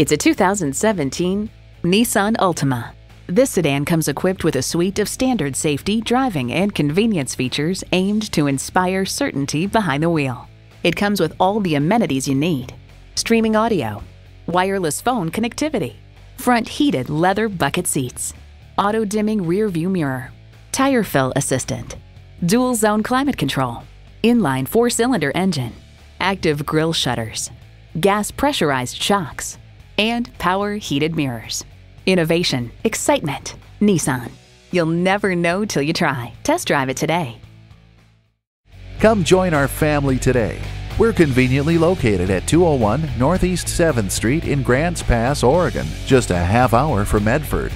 It's a 2017 Nissan Altima. This sedan comes equipped with a suite of standard safety, driving, and convenience features aimed to inspire certainty behind the wheel. It comes with all the amenities you need streaming audio, wireless phone connectivity, front heated leather bucket seats, auto dimming rear view mirror, tire fill assistant, dual zone climate control, inline four cylinder engine, active grille shutters, gas pressurized shocks, and power heated mirrors. Innovation, excitement, Nissan. You'll never know till you try. Test drive it today. Come join our family today. We're conveniently located at 201 Northeast 7th Street in Grants Pass, Oregon, just a half hour from Medford.